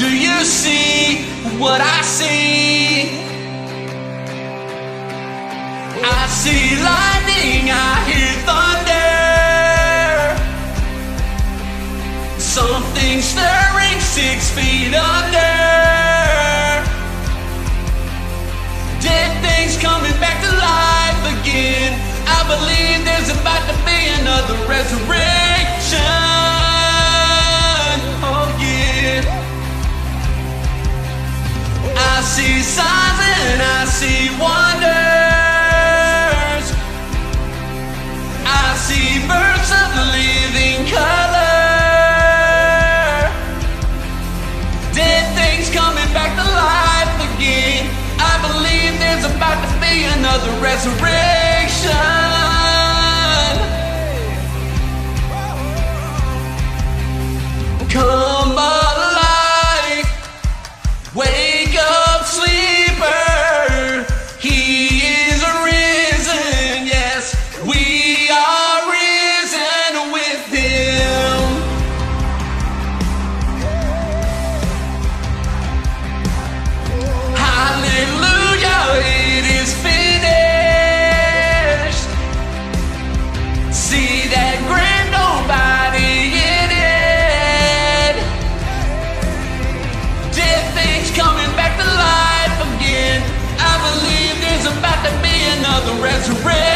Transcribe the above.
Do you see what I see? I see lightning, I hear thunder. Something stirring six feet under. See signs and I see wonders. I see birds of living color. Dead things coming back to life again. I believe there's about to be another resurrection. another resurrection.